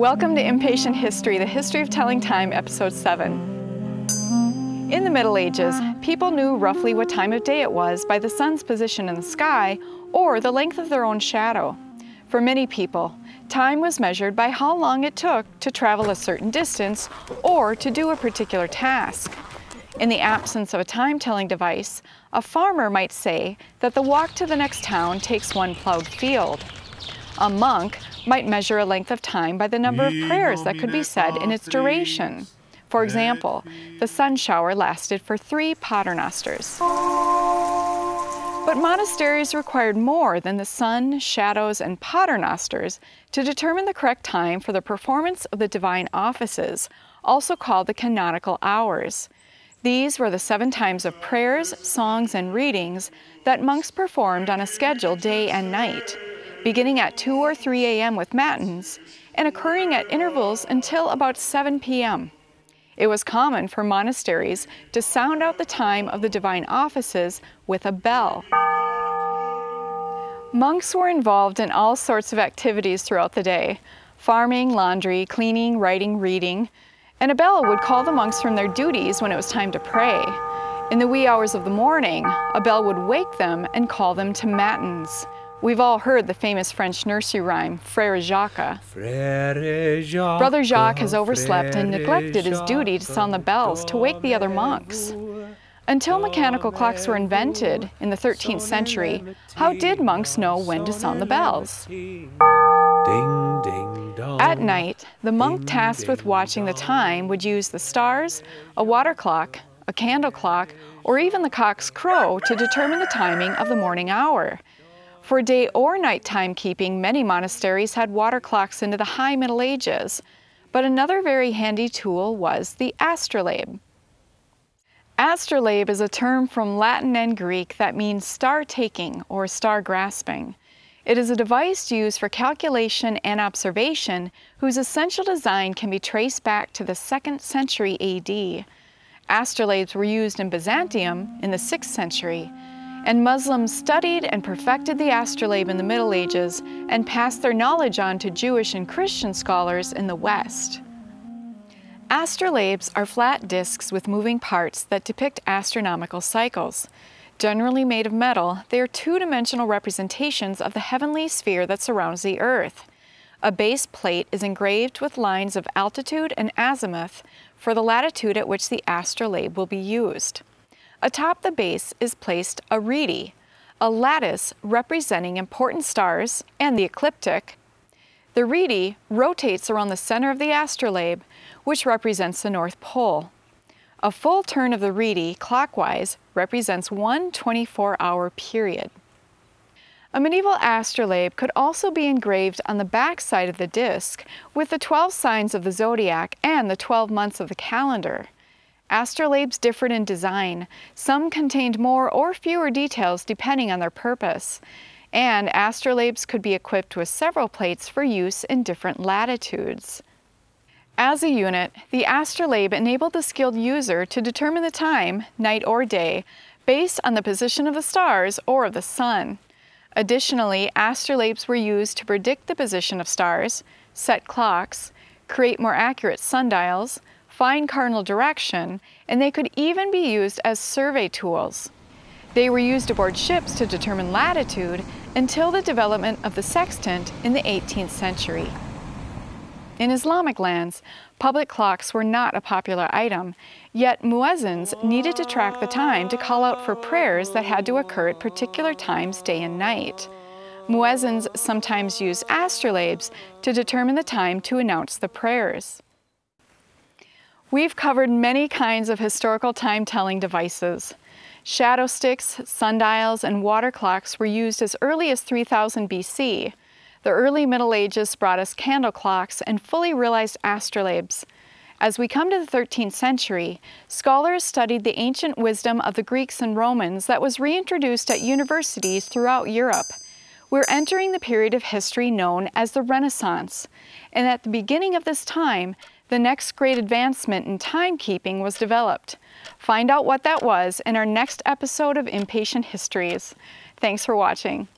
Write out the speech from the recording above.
Welcome to Impatient History, the History of Telling Time, Episode 7. In the Middle Ages, people knew roughly what time of day it was by the sun's position in the sky or the length of their own shadow. For many people, time was measured by how long it took to travel a certain distance or to do a particular task. In the absence of a time-telling device, a farmer might say that the walk to the next town takes one plowed field. A monk might measure a length of time by the number of prayers that could be said in its duration. For example, the sun shower lasted for three paternosters. But monasteries required more than the sun, shadows, and paternosters to determine the correct time for the performance of the divine offices, also called the canonical hours. These were the seven times of prayers, songs, and readings that monks performed on a schedule day and night beginning at 2 or 3 a.m. with matins and occurring at intervals until about 7 p.m. It was common for monasteries to sound out the time of the divine offices with a bell. Monks were involved in all sorts of activities throughout the day farming, laundry, cleaning, writing, reading, and a bell would call the monks from their duties when it was time to pray. In the wee hours of the morning, a bell would wake them and call them to matins. We've all heard the famous French nursery rhyme, Frere Jacques. Frere Jacques Brother Jacques has overslept and neglected his duty to sound the bells to wake the other monks. Until mechanical clocks were invented in the 13th century, how did monks know when to sound the bells? Ding, ding, dong. At night, the monk tasked with watching the time would use the stars, a water clock, a candle clock, or even the cock's crow to determine the timing of the morning hour. For day or night timekeeping, many monasteries had water clocks into the high Middle Ages, but another very handy tool was the astrolabe. Astrolabe is a term from Latin and Greek that means star taking or star grasping. It is a device used for calculation and observation whose essential design can be traced back to the 2nd century AD. Astrolabes were used in Byzantium in the 6th century, and Muslims studied and perfected the astrolabe in the Middle Ages and passed their knowledge on to Jewish and Christian scholars in the West. Astrolabes are flat discs with moving parts that depict astronomical cycles. Generally made of metal, they are two-dimensional representations of the heavenly sphere that surrounds the Earth. A base plate is engraved with lines of altitude and azimuth for the latitude at which the astrolabe will be used. Atop the base is placed a rete, a lattice representing important stars and the ecliptic. The rete rotates around the center of the astrolabe, which represents the North Pole. A full turn of the rete clockwise represents one 24-hour period. A medieval astrolabe could also be engraved on the back side of the disc with the 12 signs of the zodiac and the 12 months of the calendar. Astrolabes differed in design. Some contained more or fewer details depending on their purpose. And astrolabes could be equipped with several plates for use in different latitudes. As a unit, the astrolabe enabled the skilled user to determine the time, night or day, based on the position of the stars or of the sun. Additionally, astrolabes were used to predict the position of stars, set clocks, create more accurate sundials, find cardinal direction, and they could even be used as survey tools. They were used aboard ships to determine latitude until the development of the sextant in the 18th century. In Islamic lands, public clocks were not a popular item, yet muezzins needed to track the time to call out for prayers that had to occur at particular times day and night. Muezzins sometimes used astrolabes to determine the time to announce the prayers. We've covered many kinds of historical time-telling devices. Shadow sticks, sundials, and water clocks were used as early as 3000 BC. The early Middle Ages brought us candle clocks and fully realized astrolabes. As we come to the 13th century, scholars studied the ancient wisdom of the Greeks and Romans that was reintroduced at universities throughout Europe. We're entering the period of history known as the Renaissance, and at the beginning of this time, the next great advancement in timekeeping was developed. Find out what that was in our next episode of Impatient Histories. Thanks for watching.